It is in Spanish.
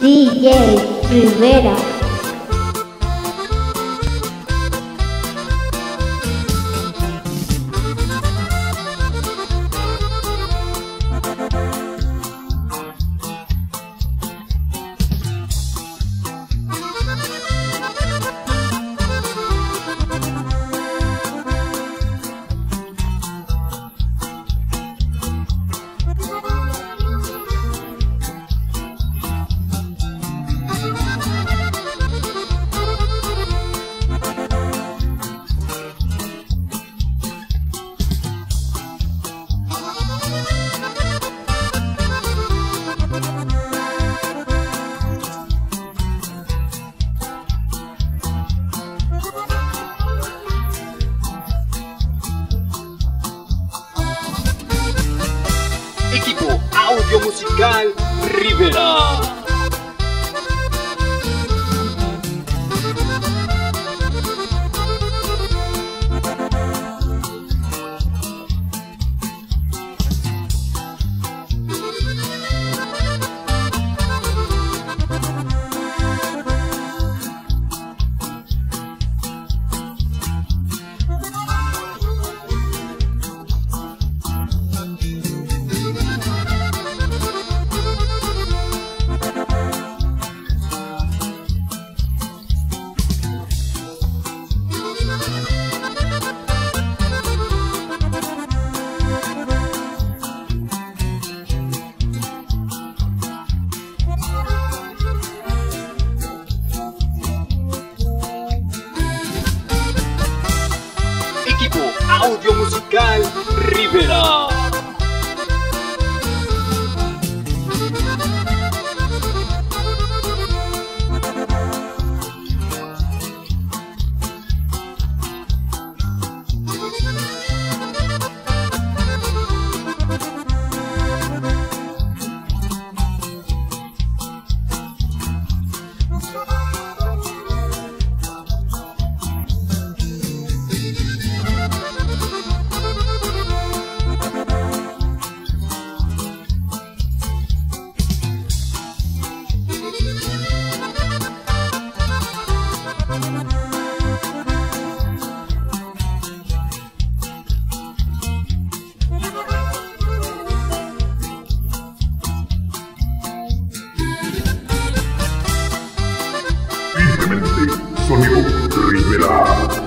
DJ Rivera. Equipo Audio Musical Rivera. Audio Musical. Sonido Rivera.